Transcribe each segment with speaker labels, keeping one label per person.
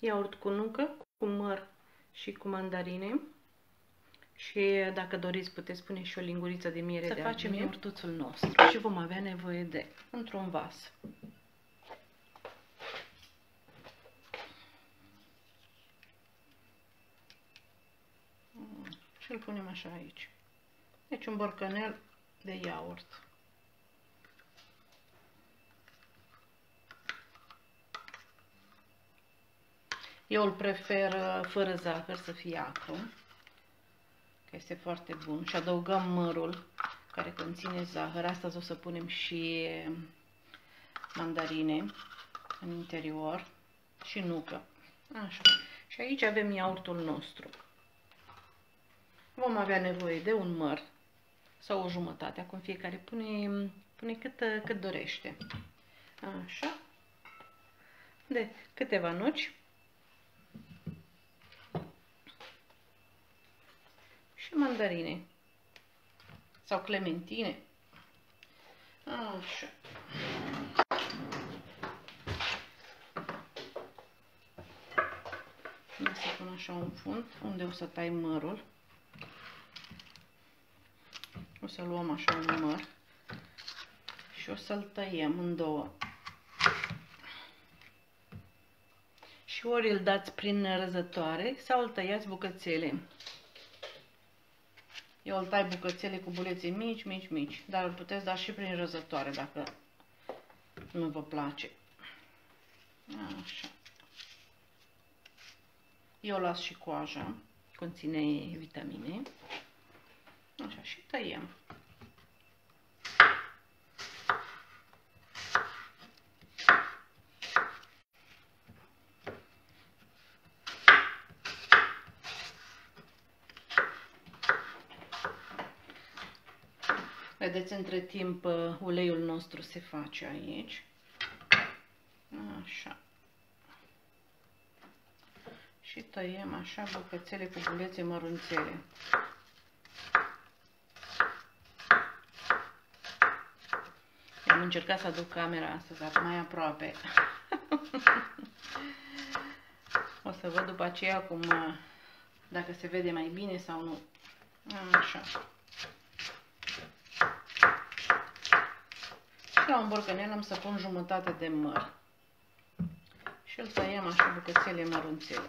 Speaker 1: iaurt cu nucă, cu măr și cu mandarine. Și dacă doriți, puteți pune și o linguriță de miere
Speaker 2: Să
Speaker 1: de
Speaker 2: facem
Speaker 1: albine.
Speaker 2: iaurtuțul nostru și vom avea nevoie de într-un vas
Speaker 1: Și îl punem așa aici. Deci un borcanel de iaurt. Eu îl prefer uh, fără zahăr să fie acru, că este foarte bun. Și adăugăm mărul care conține zahăr. Astăzi o să punem și mandarine în interior și nucă. Așa. Și aici avem iaurtul nostru. Vom avea nevoie de un măr sau o jumătate, acum fiecare pune, pune cât, cât dorește. Așa. De câteva nuci. Și mandarine. Sau clementine. Așa. O să pun așa un fund unde o să tai mărul. O să luăm așa un măr și o să-l tăiem în două. Și ori îl dați prin răzătoare sau îl tăiați bucățele. Eu îl tai bucățele cu bulețe mici, mici, mici, dar îl puteți da și prin răzătoare dacă nu vă place. Așa. Eu las și coaja, conține vitamine. Așa, și tăiem. Vedeți, între timp uh, uleiul nostru se face aici. Așa. Și tăiem așa bucățele cu bulețe mărunțele. Am încercat să aduc camera astăzi mai aproape. o să văd după aceea cum, uh, dacă se vede mai bine sau nu. Așa. La un borcanel am să pun jumătate de măr. Și îl tăiem așa bucățele mărunțele.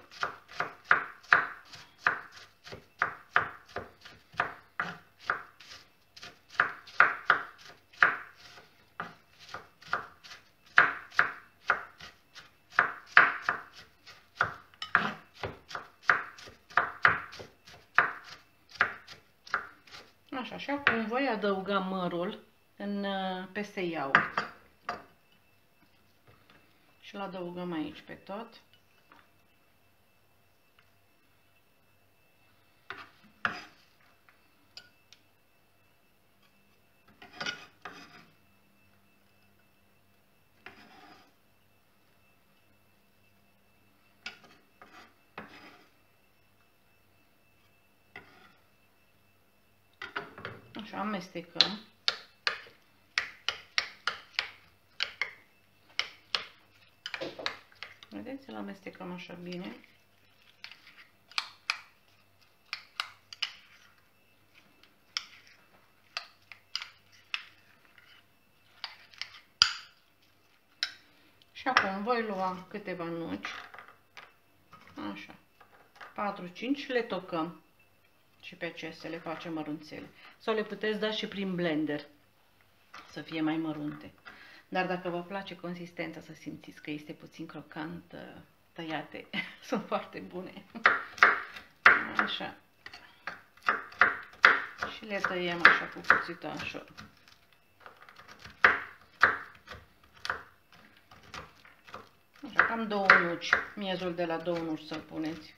Speaker 1: Așa, și acum voi adăuga mărul în, peste iaurt. Și îl adăugăm aici pe tot. Așa, amestecăm. Vedeți, îl amestecăm așa bine. Și acum voi lua câteva nuci. Așa. 4-5 le tocăm și pe acestea le facem mărunțele. Sau le puteți da și prin blender să fie mai mărunte. Dar dacă vă place consistența, să simțiți că este puțin crocant tăiate, sunt foarte bune. Așa. Și le tăiem așa cu cuțitașul. Așa, cam două nuci, miezul de la două nuci să-l puneți.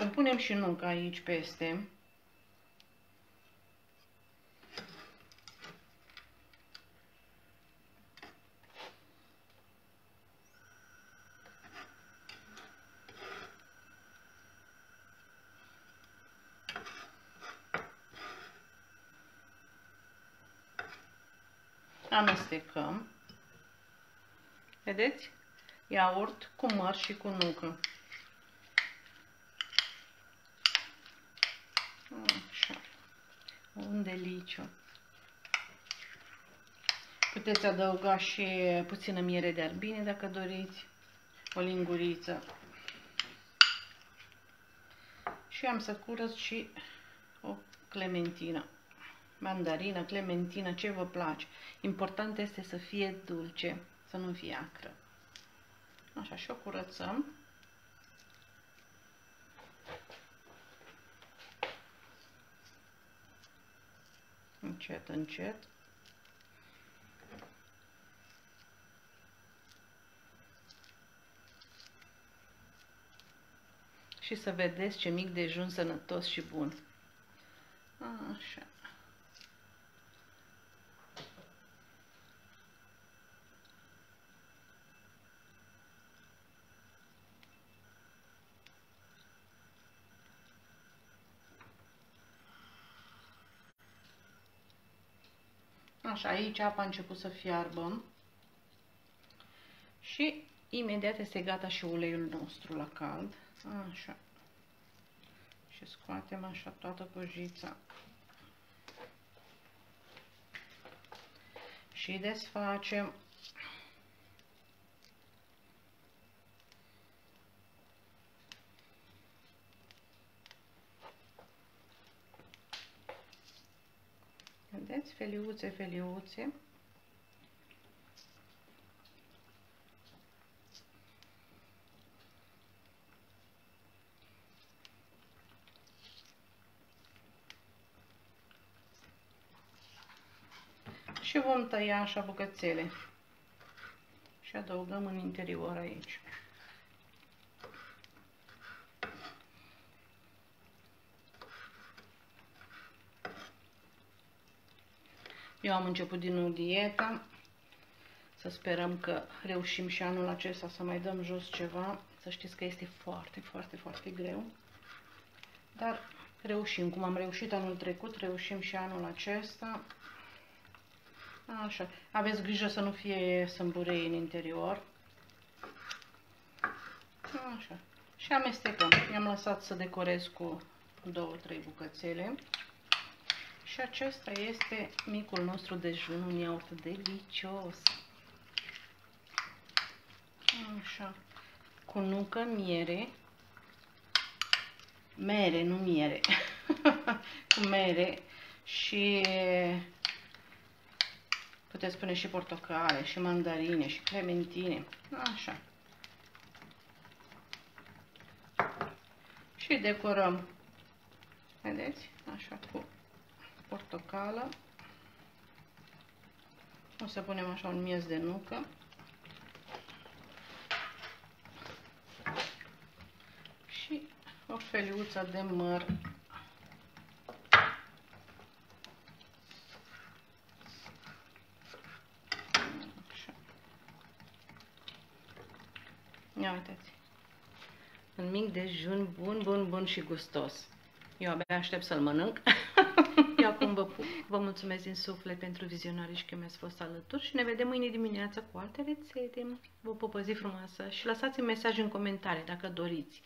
Speaker 1: Acum punem și nunca aici peste. amestecăm. Vedeți? Iaurt cu măr și cu nucă. Un deliciu. Puteți adăuga și puțină miere de albine dacă doriți. O linguriță. Și am să curăț și o clementină. Mandarină, clementină, ce vă place. Important este să fie dulce, să nu fie acră. Așa, și o curățăm. Încet, încet. Și să vedeți ce mic dejun sănătos și bun. Așa. Așa, aici apa a început să fiarbă. Și imediat este gata și uleiul nostru la cald. Așa. Și scoatem așa toată cojița. Și desfacem. Vedeți? Feliuțe, feliuțe. Și vom tăia așa bucățele. Și adăugăm în interior aici. Eu am început din nou dieta. Să sperăm că reușim și anul acesta să mai dăm jos ceva. Să știți că este foarte, foarte, foarte greu. Dar reușim. Cum am reușit anul trecut, reușim și anul acesta. Așa. Aveți grijă să nu fie sâmburei în interior. Așa. Și amestecăm. I-am lăsat să decorez cu două, trei bucățele. Și acesta este micul nostru dejun, un iaurt delicios. Așa. Cu nucă, miere. Mere, nu miere. cu mere și puteți spune și portocale, și mandarine, și clementine. Așa. Și decorăm. Vedeți? Așa cu portocală. O să punem așa un miez de nucă. Și o feliuță de măr. Așa. Ia uitați. Un mic dejun bun, bun, bun și gustos. Eu abia aștept să-l mănânc. Eu acum vă pup. Vă mulțumesc din suflet pentru vizionare și că mi-ați fost alături și ne vedem mâine dimineață cu alte rețete. Vă pup o zi frumoasă și lăsați-mi mesaj în comentarii dacă doriți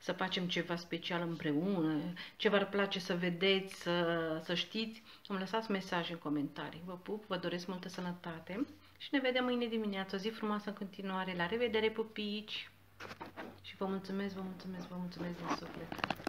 Speaker 1: să facem ceva special împreună, ce v-ar place să vedeți, să, să știți. Îmi lăsați mesaj în comentarii. Vă pup, vă doresc multă sănătate și ne vedem mâine dimineață. O zi frumoasă în continuare. La revedere, pupici! Și vă mulțumesc, vă mulțumesc, vă mulțumesc din suflet.